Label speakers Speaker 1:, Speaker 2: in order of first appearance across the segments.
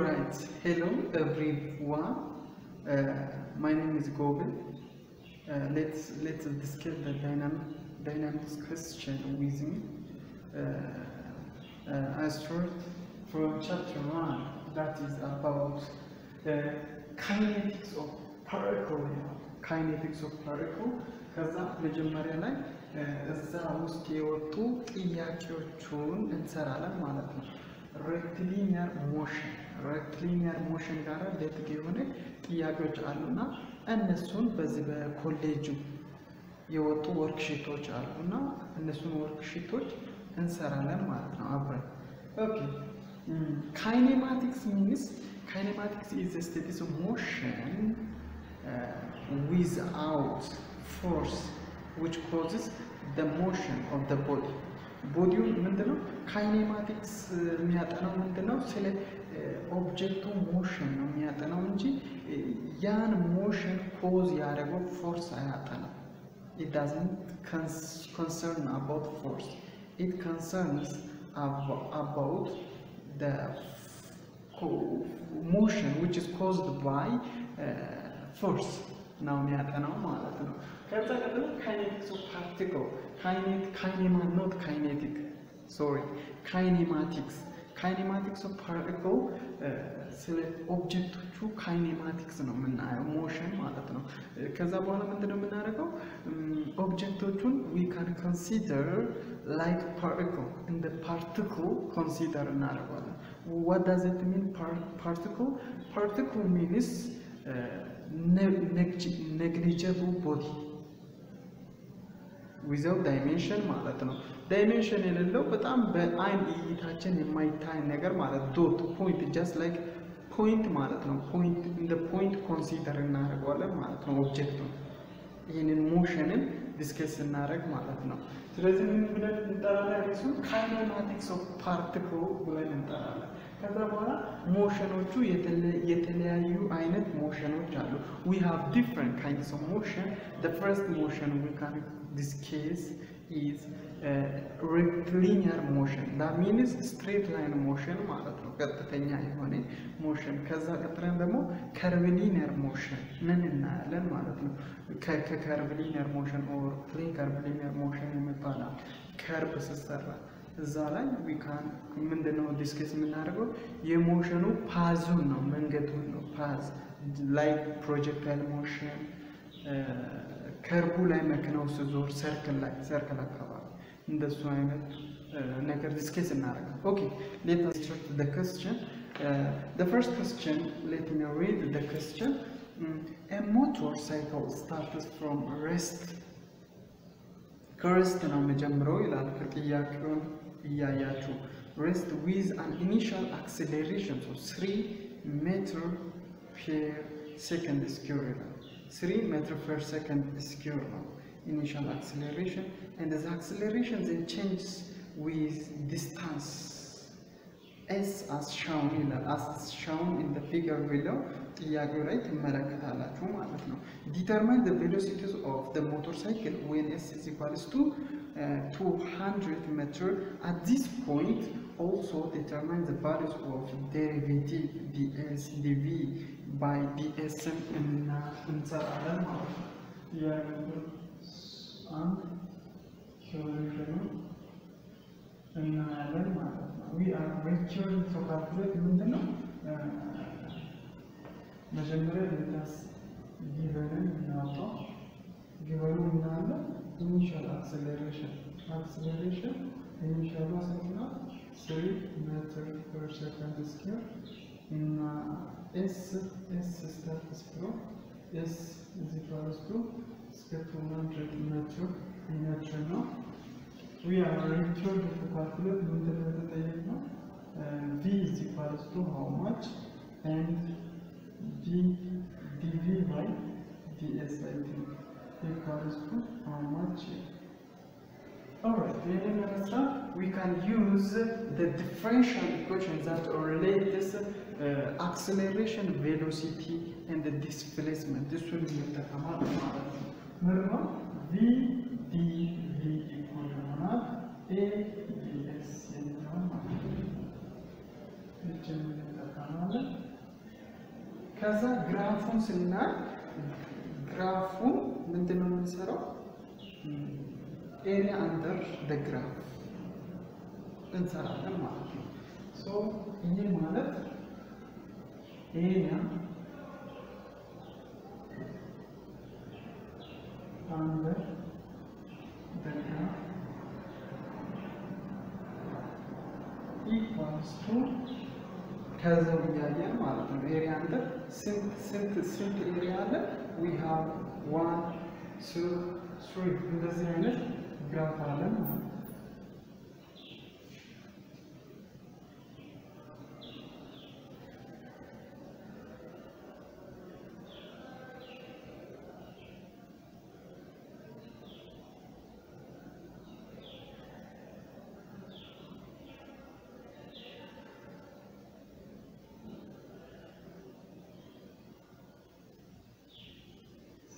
Speaker 1: Right. Hello, everyone. Uh, my name is Gobin. Uh, let's let's discuss the dynamic dynamics question with me. Uh, uh, I start from chapter one. That is about the kinetics of particle. Kinetics of particle. ከዛ መጀመሪያ ላይ እዛ ውስጥ የወጡ ጥያቄዎቹን እንሰራለን ማለት ነው። ሬክቲሊኒየር ሞሽን ሬክቲሊኒየር ሞሽን ጋር ሌትግ የሆነ ጥያቄዎች አሉና እነሱን በዚህ በኮሌጁ የወጡ ወርክሺቶች አሉ እና እነሱን ወርክሺቶች እንሰራለን ማለት ነው አብረን። ኦኬ ካይኔማቲክስ ሚንስ ካይኔማቲክስ ኢዝ ስቴትስ ኦፍ ሞሽን ዊዝአውት ፎርስ ዊች ኮዝስ ደ ሞሽን ኦፍ ደ ቦዲ ቦዲው ምንድነው? ካይኔማቲክስ የሚያጠናው ምንድነው? ስለ ኦብጀክቱ ሞሽን ነው የሚያጠናው እንጂ ያን ሞሽን ኮዝ ያደረገው ፎርስ አያጠናም። ኢት ዳዝንት ኮንሰርን አባውት ፎርስ ኢት ኮንሰርንስ አባውት ሞሽን ዊች ኢዝ ኮዝድ ባይ ፎርስ ነው የሚያጠናው ማለት ነው። ከዛ ቀጥሎ ካይኔቲክስ ኦፍ ፓርቲክል ካይኔማ ኖት ካይኔቲክ ሶሪ ካይኔማቲክስ ካይኔማቲክስ ኦፍ ፓርቲክል ስለ ኦብጀክቶቹ ካይኔማቲክስ ነው የምናየው ሞሽን ማለት ነው። ከዛ በኋላ ምንድነው የምናደርገው? ኦብጀክቶቹን ዊ ካን ኮንሲደር ላይክ ፓርቲክል እንደ ፓርቲክል ኮንሲደር እናደርገዋለን። ዋት ዳዝ ኢት ሚን ፓርቲክል? ፓርቲክል ሚንስ negligible body ዊዛውት ዳይሜንሽን ማለት ነው። ዳይሜንሽን የሌለው በጣም በአይን እይታችን የማይታይ ነገር ማለት ዶት ፖይንት ጀስት ላይክ ፖይንት ማለት ነው። ፖይንት እንደ ፖይንት ኮንሲደር እናደርገዋለን ማለት ነው ኦብጀክቱ ይህንን ሞሽንን ዲስከስ እናደርግ ማለት ነው። ስለዚህ ምን ብለን እንጠራለን? እሱን ካይኔማቲክስ ኦፍ ፓርቲክል ብለን እንጠራለን። ከዛ በኋላ ሞሽኖቹ የተለያዩ አይነት ሞሽኖች አሉ። ዊ ሃቭ ዲፍረንት ካይንድስ ኦፍ ሞሽን ዘ ፈርስት ሞሽን ዊ ካን ዲስከስ ኢዝ ሬክቲሊኒየር ሞሽን ዳት ሚንስ ስትሬት ላይን ሞሽን ማለት ነው፣ ቀጥተኛ የሆነ ሞሽን። ከዛ ቀጥለን ደግሞ ከርቭሊኒየር ሞሽን ምን እናያለን ማለት ነው። ከከርቭሊኒየር ሞሽን ኦር ፕሌን ከርቭሊኒየር ሞሽን የሚባላል ከርብ ስሰራ እዛ ላይ ዊካን ምንድነው ዲስከስ የምናደርገው? የሞሽኑ ፓዙን ነው መንገዱን ነው። ፓዝ ላይ ፕሮጀክታይል ሞሽን ከርቡ ላይ መኪናው ስዞር ሰርክል ላይ ሰርክል አካባቢ እንደሱ አይነት ነገር ዲስከስ እናደርጋለን። ኦኬ ሌት አስ ስታርት ዘ ኩዌስችን ዘ ፈርስት ኩዌስችን ሌት ሚ ሪድ ዘ ኩዌስችን ሞተር ሳይክል ስታርትስ ፍሮም ሬስት ከሬስት ነው የሚጀምረው ይላል ከጥያቄውን እያያችሁ ሬስት ዊዝ አን ኢኒሻል አክሴሌሬሽን ሶ ስሪ ሜትር ፔር ሴከንድ ስኪር ይላል። ስሪ ሜትር ፐር ሰከንድ ስኪር ነው ኢኒሻል አክሴሌሬሽን and the acceleration then changes with distance s as shown ይላል as shown in the figure below ጥያቄው ላይ ትመለከታላችሁ ማለት ነው። determine the velocities of the motorcycle when s is equals to uh, uh, 200 meter at this point also determine the values of derivative dS dv by dsm in انتر علم يعني الآن we are venturing to calculate مندنا مجمرة لتاس جيفنا من نعطى جيفنا من نعطى initial acceleration. Acceleration, initial velocity of 3 meter per second square in uh, S, S status pro, S is equals to step 100 meter meter now. We are returned to calculate uh, V is equals to how much and D, dV by ds I think equals to how much Alright, in another we can use the differential equations that relate this uh, acceleration, velocity, and the displacement. This will be the command. Remember, v dv equal to a ds which will be the command. እንሰራለን። ከዛ ግራፉን ስናይ ግራፉን ምንድን ነው የምንሰራው? ኤሪያ አንደር ደ እንሰራለን ማለት ነው። ሶ ይሄ ማለት ኤሪያ አንደር ደ ኢኳልስ ቱ ከዛው እያየን ማለት ነው። ኤሪያ አንደ ስንት ስንት ስንት ኤሪያ አለ? ዊ ሃቭ one, two, three. In the same grandfather.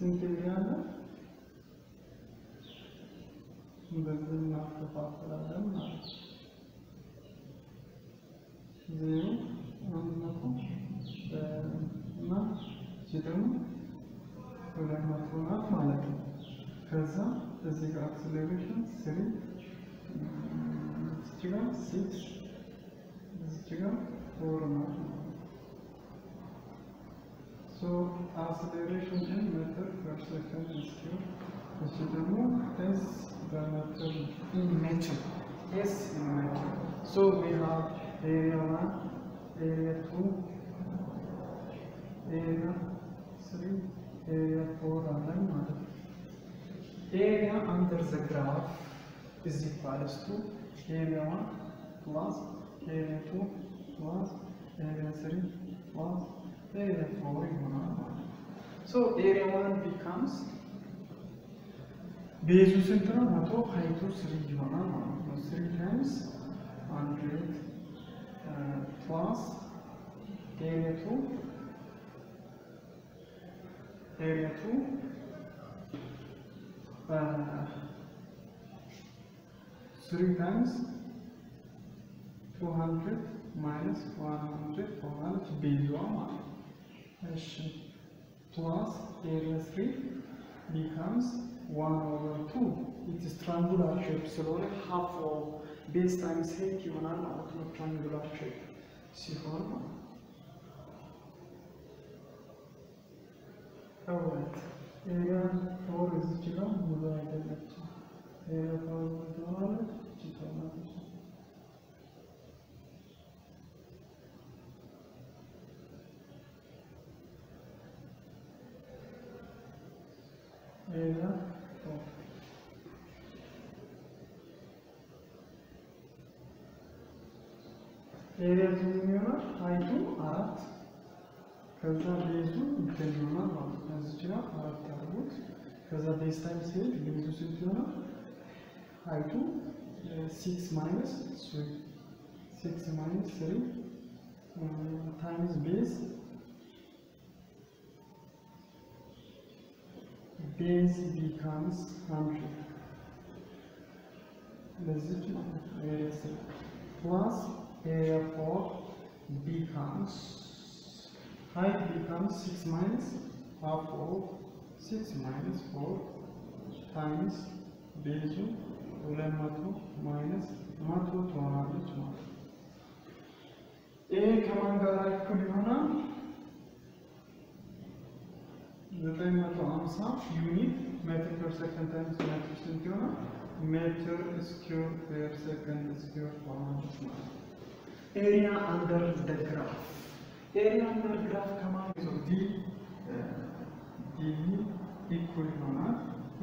Speaker 1: Sizinki bir yana. Bölümün hafta farklardan var. Zero, anladım. Ee, Na, cidden. Öyle matematik malak. Kaza, özellikle acceleration, seri. Zikra, sit. Zikra, doğru matematik. So acceleration and method per second is here. Considerable as the method in meter. S in meter. So we have area 1, area 2, area 3, area 4 and then another. Area under the graph is equal to area 1 plus area 2 plus area 3 plus they are following one another. So area 1 becomes? Base center height of 3 3 times 100 uh, plus area 2 area 2 uh, 3 times 200 minus 100 400 1 1 ቤዟ ማለት ነው። እሺ ፕላስ ኤሪያ ስሪ ቢካምስ ዋን ኦቨር ቱ ኢትስ ትራንጉላር ሼፕ ስለሆነ ሀፍ ኦፍ ቤዝ ታይምስ ሄት ይሆናል ማለት ነው። ትራንጉላር ሼፕ ሲሆን ማለት ነው። ሁለት ኤሪያ ፎር እዚች ጋር ሙሉ አይደለችም። ኤሪያ ፎር ትሆናለች እቺ ኤሪያ ቱ የሚሆናል ሀይቱ አራት ከዛ ቤዙ እንትን ይሆናል ማለት ነው። እዚች ጋር አራት ያደርጉት ከዛ ቤዝ ታይም ሲሄድ ቤዙ ስንት ይሆናል? ሀይቱ ሲክስ ማይነስ ስሪ ሲክስ ማይነስ ስሪ ታይምስ ቤዝ ቤዝ ቢካምስ ሀንድሬድ ለዚች ማለት ነው ኤሪያ ስሪ ፕላስ ኤሪያ ፎር ቢካምስ height becomes 6 minus half of 6 minus 4 times ቤዙ 200 ማይነስ 100 ትሆናለች ማለት ነው። ይሄ ከማን ጋር እኩል ይሆናል? 950 ዩኒት ሜትር ፐር ሰከንድ ታይምስ ሜትር ስንት ይሆናል? ሜትር ስኩዌር ፐር ሰከንድ ስኩዌር ትሆናለች ማለት ነው። area under the graph. Area under graph command is of d, uh, d equal to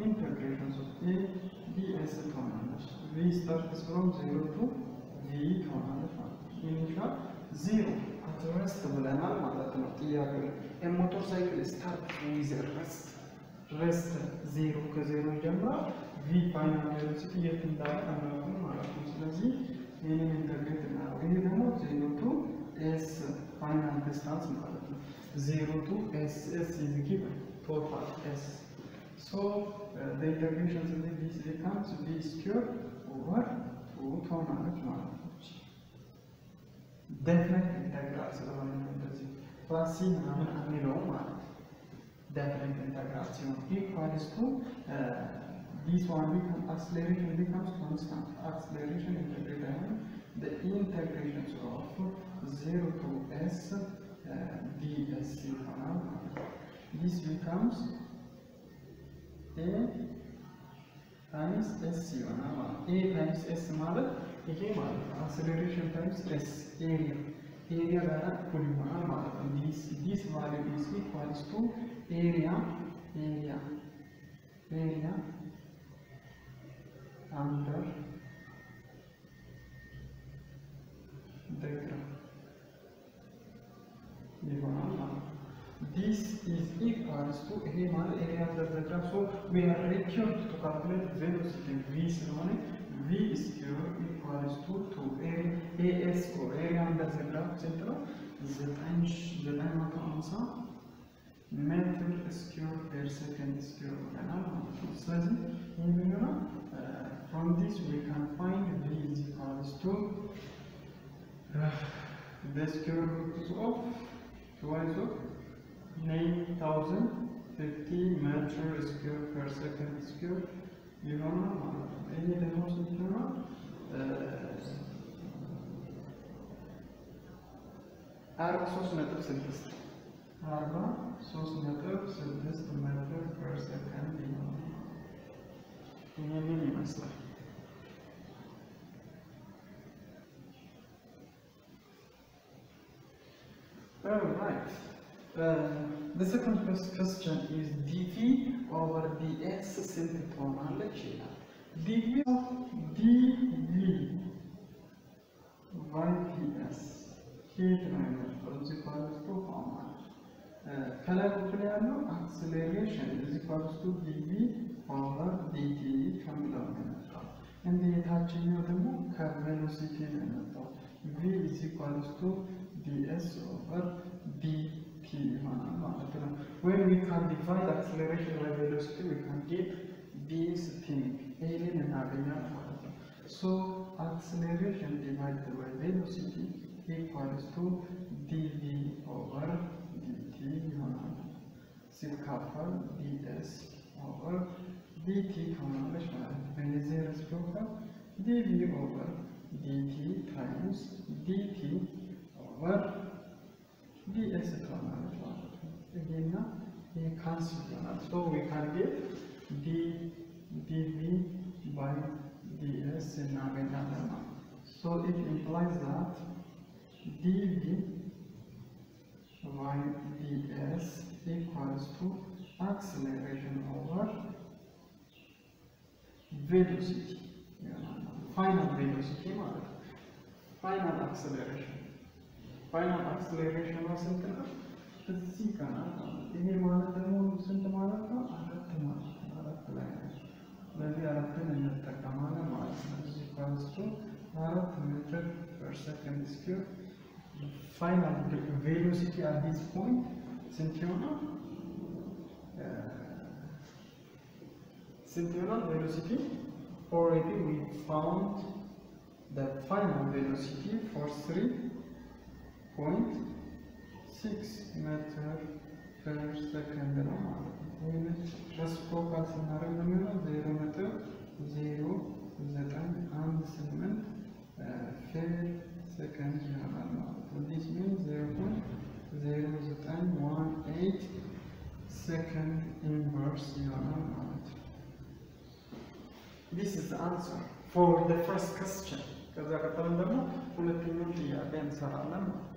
Speaker 1: integrations of a ds ትሆናለች። v starts from 0 to v ትሆናለች ማለት ነው። ኢኒሻል 0 at rest ብለናል ማለት ነው። ጥያቄ a motorcycle start with rest rest 0 ከዜሮ ጀምራ v ፋይናል ቬሎሲቲ የት እንዳለ አናውቅም ማለት ነው። ስለዚህ ይህንን ኢንተግሬት እናደርግ። ይሄ ደግሞ ዜሮ ቱ ኤስ ፋይናል ዲስታንስ ማለት ነው። ዜሮ ቱ ኤስ ኤስ ኢዝ ጊቨን ቶታል ኤስ ሶ ዘ ኢንተግሬሽን ኦፍ ዲስ ቢካምስ ቢ ስኩዌር ኦቨር ቱ ትሆናለች ማለት ነው። ደፍነት ኢንተግራል ስለሆነ ነው እንደዚህ ፕላስ ሲ ምናምን አንለውም ማለት ነው። ደፍነት ኢንተግራል ሲሆን ኢኳልስ ቱ this one become acceleration becomes constant acceleration integrate አይሆንም the integration of 0 to s uh, ds ይሆናል ማለት ነው። this becomes a ታይምስ ኤስ ይሆናል ማለት ነው። ኤ ታይምስ ኤስ ማለት ይሄ ማለት ነው። አክሰለሬሽን ታይምስ ኤስ ኤሪያ ኤሪያ ጋር እኩል ይሆናል ማለት ነው። ዲስ ዲስ ቫልዩ ኢዝ ኢኳልስ ቱ ኤሪያ ኤሪያ ኤሪያ under background. This is equals to here मान area under the graph. So we are required to calculate velocity v मान v square equals to to A as को area under the graph चलो zn zn मतलब answer meter square per second square बनाना. तो इसलिए ये मिलेगा from this we can find these as two. uh, the square root of twice of 9050 meter square per second square. يورونال ايه اللي نوصل يورونال أربعة صوص متر سدست أربعة صوص متر سدست متر per second. You يورونال يمين يمسح the second ques- question is dv over ds ስንት ትሆናለች ይላል። dv of dv by ds ከየት ነው የመጣው? እዚህ ፓርስቱ ሆኗል። ከላይ በኩል ያለው አክስሌሬሽን እዚህ ፓርስቱ ዲቪ ኦቨር ዲቲ ከሚለው ነው የመጣው። እንደ የታችኛው ደግሞ ከቬሎሲቲ ነው የመጣው። ቪ ኢዝ ኢኳልስ ቱ ዲኤስ ኦቨር ዲቲ ይሆናል ማለት ነው። When we can define the acceleration by velocity, we can get this thing, alien and abelian. So acceleration divided by velocity equals to dv over dt sin kappa ds over dt tamamlaşmalar. Benezi yarısı yok dv over dt times dt over be as a common Again, now a constant So we can get d dv by ds in Naganadama. So it implies that dv by ds equals to acceleration over velocity. Final velocity, final acceleration ፋይናል አክሰሌሬሽን ፋይናል አክሰሌሬሽን ስንት ነው? እዚህ ጋር ናት ማለት ነው። ይሄ ማለት ደግሞ ስንት ማለት ነው? አራት ማለት ነው። አራት ላይ ነው። ስለዚህ አራትን እንጠቀማለን ማለት ነው። እዚህ ኳስቱ አራት ሜትር ፐር ሰከንድ ስኩዌር ፋይናል ቬሎሲቲ አት ዲስ ፖይንት ስንት ይሆናል? ስንት ይሆናል ቬሎሲቲ? Already we found the final velocity for 3.6 meter per second ነው ማለት ነው። ይህንን ረስፕሮካል ስናደርግ ነው የሚሆነው ዜሮ ነጥብ ዜሮ ዘጠኝ አንድ ስምንት ፌር ሰከንድ ይሆናል ማለት ነው። ዲስ ሚን ዜሮ ፖይንት ዜሮ ዘጠኝ ዋን ኤይት ሰከንድ ኢንቨርስ ይሆናል ማለት ነው። This is the answer for the first question. ከዛ ቀጥለን ደግሞ ሁለተኛውን ጥያቄ እንሰራለን ማለት ነው።